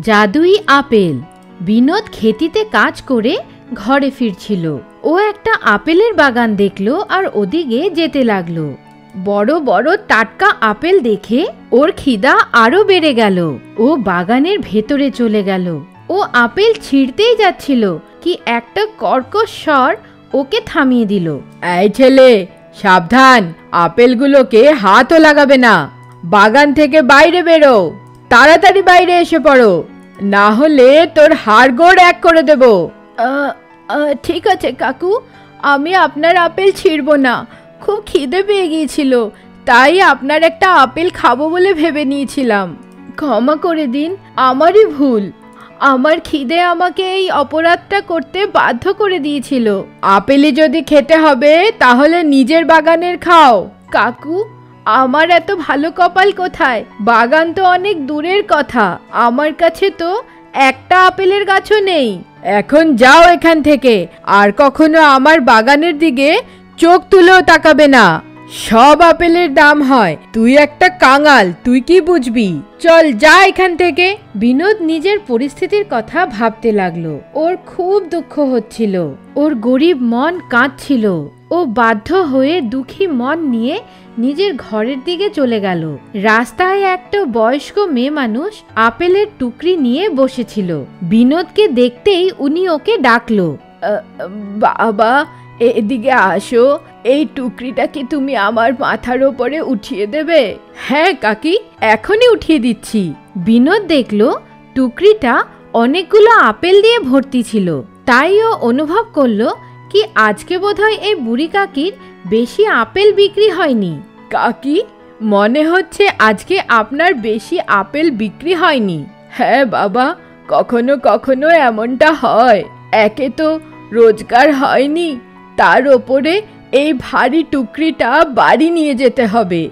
জাদুই আপেল। বিনোদ খেতিতে কাজ করে ঘরে ফিরছিল। ও একটা আপেলের বাগান দেখল আর ওদিকে যেতে লাগল। বড় বড় টাটকা আপেল দেখে ওর খিদা আরও বেড়ে গেল। ও বাগানের ভেতরে চলে গেল। ও আপেল ছিঁড়তেই যাচ্ছিল। কি একটা কর্কশ স্বর ওকে থামিয়ে দিল। এই ছেলে, সাবধান। আপেলগুলোকে হাতও লাগাবে না। বাগান থেকে বাইরে বেরো। তাড়াতাড়ি বাইরে এসে পড়ো। না হলে তোর হাড়গোড় এক করে দেব। ঠিক আছে কাকু। আমি আপনার আপেল ছিঁড়ব না। খুব খিদে পেয়ে গিয়েছিল। তাই আপনার একটা আপেল খাব বলে ভেবে নিয়েছিলাম। ক্ষমা করে দিন আমারই ভুল। আমার খিদে আমাকে এই অপরাধটা করতে বাধ্য করে দিয়েছিল। আপেলই যদি খেতে হবে তাহলে নিজের বাগানের খাও। কাকু আমার এত ভালো কপাল কোথায়? বাগান তো অনেক দূরের কথা। আমার কাছে তো একটা আপেলের গাছও নেই। এখন যাও এখান থেকে। আর কখনো আমার বাগানের দিকে চোখ তুলেও তাকাবে না। সব আপেলের দাম হয়। তুই একটা কাঙাল, তুই কি বুঝবি? চল যা এখান থেকে। বিনোদ নিজের পরিস্থিতির কথা ভাবতে লাগল। ওর খুব দুঃখ হচ্ছিল। ওর গরিব মন কাঁদছিল। ও বাধ্য হয়ে দুঃখী মন নিয়ে নিজের ঘরের দিকে চলে গেল। রাস্তায় একটা বয়স্ক মেয়ে মানুষ আপেলের টুকরি নিয়ে বসেছিল। বিনোদকে দেখতেই উনি ওকে ডাকলো বাবা, এদিকে আসো। এই টুকরিটা কি তুমি আমার মাথার ওপরে উঠিয়ে দেবে? হ্যাঁ কাকি, এখনই উঠিয়ে দিচ্ছি। বিনোদ দেখল টুকরিটা অনেকগুলো আপেল দিয়ে ভর্তি ছিল। তাই ও অনুভব করল কি আজকে বোধহয় এই বুড়ি কাকির বেশি আপেল বিক্রি হয়নি? কাকি, মনে হচ্ছে আজকে আপনার বেশি আপেল বিক্রি হয়নি। হ্যাঁ বাবা, কখনো কখনো এমনটা হয়। একে তো রোজগার হয়নি, তার ওপরে এই ভারী টুকরিটা বাড়ি নিয়ে যেতে হবে।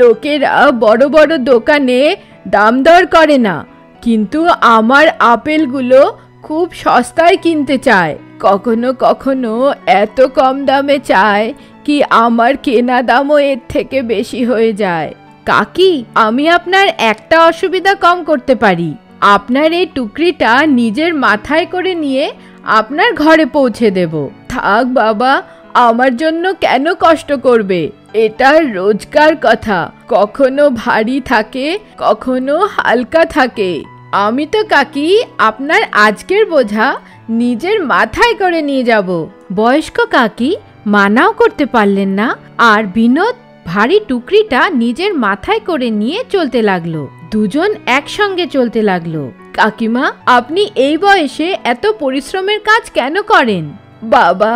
লোকেরা বড় বড় দোকানে দাম দর করে না, কিন্তু আমার আপেলগুলো খুব সস্তায় কিনতে চায়। কখনো কখনো এত কম দামে চায় কি আমার কেনা দামও এর থেকে বেশি হয়ে যায়। কাকি, আমি আপনার একটা অসুবিধা কম করতে পারি। আপনার এই টুকরিটা নিজের মাথায় করে নিয়ে আপনার ঘরে পৌঁছে দেব। থাক বাবা, আমার জন্য কেন কষ্ট করবে? এটা রোজকার কথা। কখনো ভারী থাকে, কখনো হালকা থাকে। আমি তো কাকি, আপনার আজকের বোঝা নিজের মাথায় করে নিয়ে যাব। বয়স্ক কাকি মানাও করতে পারলেন না আর বিনোদ ভারী টুকরিটা নিজের মাথায় করে নিয়ে চলতে লাগল। দুজন একসঙ্গে চলতে লাগল। কাকিমা, আপনি এই বয়সে এত পরিশ্রমের কাজ কেন করেন? বাবা,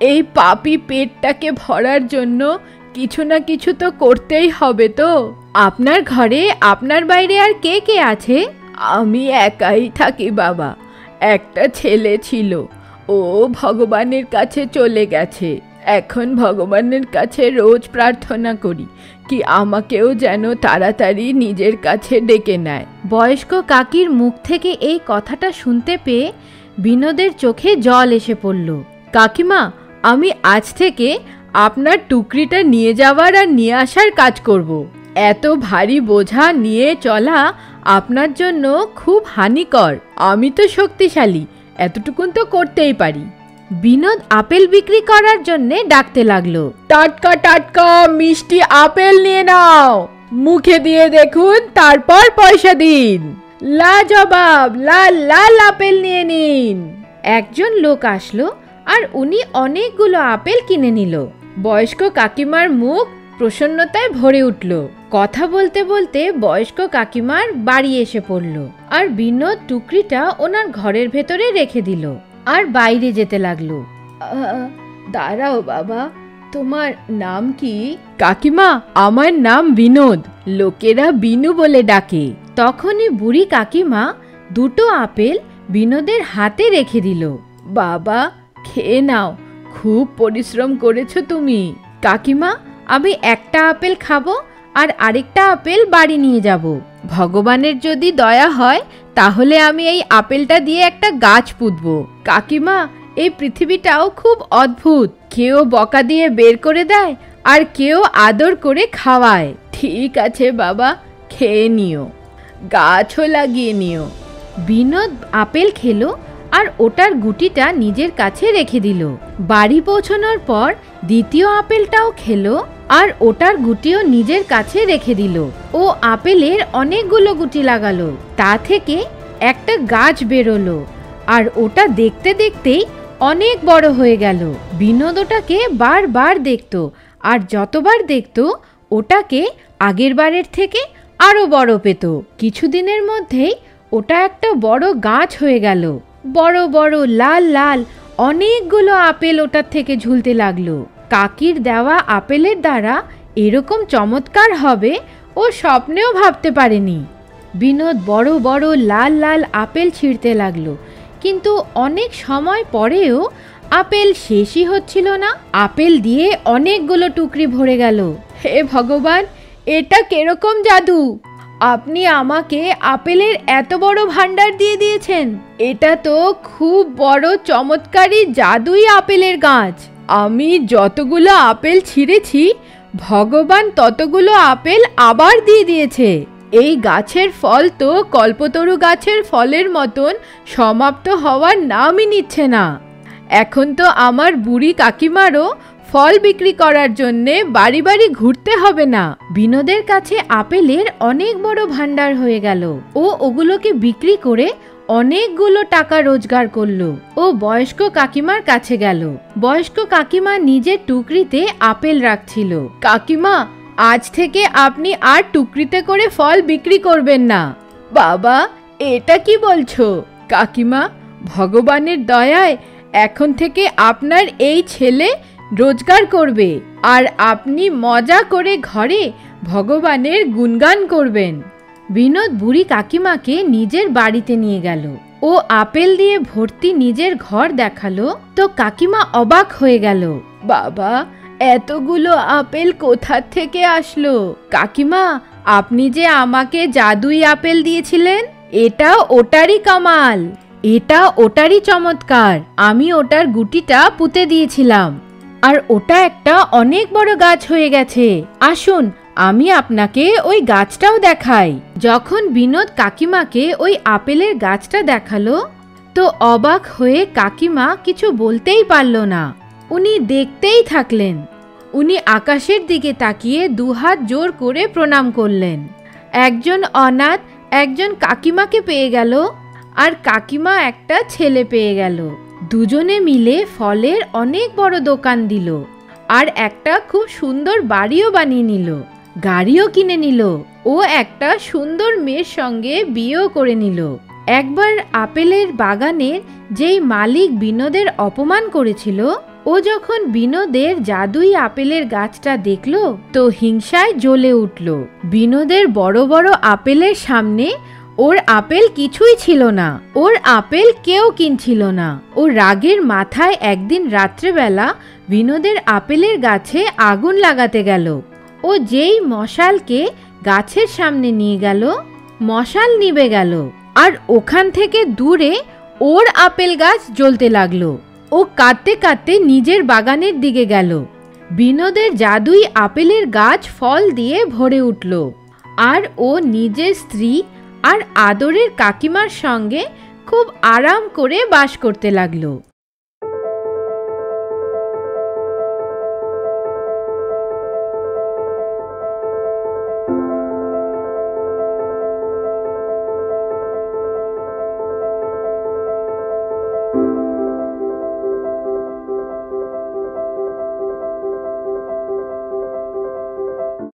এই পাপি পেটটাকে ভরার জন্য কিছু না কিছু তো করতেই হবে তো। আপনার ঘরে, আপনার বাইরে আর কে কে আছে? আমি একাই থাকি, বাবা। একটা ছেলে ছিল। ও ভগবানের কাছে চলে গেছে। এখন ভগবানের কাছে রোজ প্রার্থনা করি কি আমাকেও যেন তাড়াতাড়ি নিজের কাছে ডেকে নেয়। বয়স্ক কাকির মুখ থেকে এই কথাটা শুনতে পেয়ে বিনোদের চোখে জল এসে পড়ল। কাকিমা, আমি আজ থেকে আপনার টুকরিটা নিয়ে যাওয়ার আর নিয়ে আসার কাজ করব। এত ভারী বোঝা নিয়ে চলা আপনার জন্য খুব হানিকর। আমি তো শক্তিশালী, এতটুকুন তো করতেই পারি। বিনোদ আপেল বিক্রি করার জন্যে ডাকতে লাগল। টাটকা টাটকা, মিষ্টি আপেল নিয়ে নাও। মুখে দিয়ে দেখুন, তারপর পয়সা দিন। লা জবাব লাল লাল আপেল নিয়ে নিন। একজন লোক আসলো আর উনি অনেকগুলো আপেল কিনে নিল। বয়স্ক কাকিমার মুখ প্রসন্নতায় ভরে উঠল। কথা বলতে বলতে বয়স্ক কাকিমার বাড়ি এসে পড়ল আর বিনোদ টুকরিটা ওনার ঘরের ভেতরে রেখে দিল আর বাইরে যেতে লাগল। দাঁড়াও বাবা তোমার নাম কি? কাকিমা আমার নাম বিনোদ লোকেরা বিনু বলে ডাকে। তখনই বুড়ি কাকিমা দুটো আপেল বিনোদের হাতে রেখে দিল। বাবা খেয়ে নাও খুব পরিশ্রম করেছ তুমি। কাকিমা আমি একটা আপেল খাব আর আরেকটা আপেল বাড়ি নিয়ে যাব। ভগবানের যদি দয়া হয়, তাহলে আমি এই আপেলটা দিয়ে একটা গাছ পুঁতবো। কাকিমা, এই পৃথিবীটাও খুব অদ্ভুত। কেউ বকা দিয়ে বের করে দেয় আর কেউ আদর করে খাওয়ায়। ঠিক আছে বাবা, খেয়ে নিও। গাছও লাগিয়ে নিও। বিনোদ আপেল খেলো আর ওটার গুটিটা নিজের কাছে রেখে দিল। বাড়ি পৌঁছানোর পর দ্বিতীয় আপেলটাও খেলো আর ওটার গুটিও নিজের কাছে রেখে দিল। ও আপেলের অনেকগুলো গুটি লাগালো। তা থেকে একটা গাছ বেরোলো আর ওটা দেখতে দেখতেই অনেক বড় হয়ে গেল। বিনোদ ওটাকে বারবার দেখতো আর যতবার দেখতো ওটাকে আগের বারের থেকে আরও বড় পেত। কিছুদিনের মধ্যেই ওটা একটা বড় গাছ হয়ে গেল। বড় বড় লাল লাল অনেকগুলো আপেল ওটার থেকে ঝুলতে লাগল। কাকির দেওয়া আপেলের দ্বারা এরকম চমৎকার হবে ও স্বপ্নেও ভাবতে পারেনি। বিনোদ বড় বড় লাল লাল আপেল ছিঁড়তে লাগল। কিন্তু অনেক সময় পরেও আপেল শেষই হচ্ছিল না। আপেল দিয়ে অনেকগুলো টুকরি ভরে গেল। হে ভগবান, এটা কীরকম জাদু? আপনি আমাকে আপেলের এত বড় ভান্ডার দিয়ে দিয়েছেন। এটা তো খুব বড় চমৎকারী জাদুই আপেলের গাছ। আমি যতগুলো আপেল ছিঁড়েছি, ভগবান ততগুলো আপেল আবার দিয়ে দিয়েছে। এই গাছের ফল তো কল্পতরু গাছের ফলের মতন সমাপ্ত হওয়ার নামই নিচ্ছে না। এখন তো আমার বুড়ি কাকিমারও ফল বিক্রি করার জন্যে বাড়ি বাড়ি ঘুরতে হবে না। বিনোদের কাছে আপেলের অনেক বড় ভান্ডার হয়ে গেল। ও ওগুলোকে বিক্রি করে অনেকগুলো টাকা রোজগার করল। ও বয়স্ক কাকিমার কাছে গেল। বয়স্ক কাকিমা নিজের টুকরিতে আপেল রাখছিল। কাকিমা, আজ থেকে আপনি আর টুকরিতে করে ফল বিক্রি করবেন না। বাবা, এটা কি বলছো? কাকিমা, ভগবানের দয়ায় এখন থেকে আপনার এই ছেলে রোজগার করবে। আর আপনি মজা করে ঘরে ভগবানের গুণগান করবেন। বিনোদ বুড়ি কাকিমাকে নিজের বাড়িতে নিয়ে গেল। ও আপেল দিয়ে ভর্তি নিজের ঘর দেখাল। তো কাকিমা অবাক হয়ে গেল। বাবা, এতগুলো আপেল কোথা থেকে আসলো? কাকিমা, আপনি যে আমাকে জাদুই আপেল দিয়েছিলেন, এটা ওটারই কামাল। এটা ওটারই চমৎকার। আমি ওটার গুটিটা পুঁতে দিয়েছিলাম। আর ওটা একটা অনেক বড় গাছ হয়ে গেছে। আসুন, আমি আপনাকে ওই গাছটাও দেখাই। যখন বিনোদ কাকিমাকে ওই আপেলের গাছটা দেখাল, তো অবাক হয়ে কাকিমা কিছু বলতেই পারল না। উনি দেখতেই থাকলেন। উনি আকাশের দিকে তাকিয়ে দুহাত জোর করে প্রণাম করলেন। একজন অনাথ একজন কাকিমাকে পেয়ে গেল, আর কাকিমা একটা ছেলে পেয়ে গেল। দুজনে মিলে ফলের অনেক বড় দোকান দিল আর একটা খুব সুন্দর বাড়িও বানিয়ে নিল, গাড়িও কিনে নিল ও একটা সুন্দর মেয়ের সঙ্গে বিয়েও করে নিল। একবার আপেলের বাগানের যেই মালিক বিনোদের অপমান করেছিল, ও যখন বিনোদের জাদুই আপেলের গাছটা দেখল, তো হিংসায় জ্বলে উঠল। বিনোদের বড় বড় আপেলের সামনে ওর আপেল কিছুই ছিল না। ওর আপেল কেউ কিনছিল না। ও রাগের মাথায় একদিন রাত্রেবেলা বিনোদের আপেলের গাছে আগুন লাগাতে গেল। ও যেই মশালকে গাছের সামনে নিয়ে গেল, মশাল নিবে গেল। আর ওখান থেকে দূরে ওর আপেল গাছ জ্বলতে লাগল। ও কাঁদতে কাঁদতে নিজের বাগানের দিকে গেল। বিনোদের জাদুই আপেলের গাছ ফল দিয়ে ভরে উঠল। আর ও নিজের স্ত্রী আর আদরের কাকিমার সঙ্গে খুব আরাম করে বাস করতে লাগল।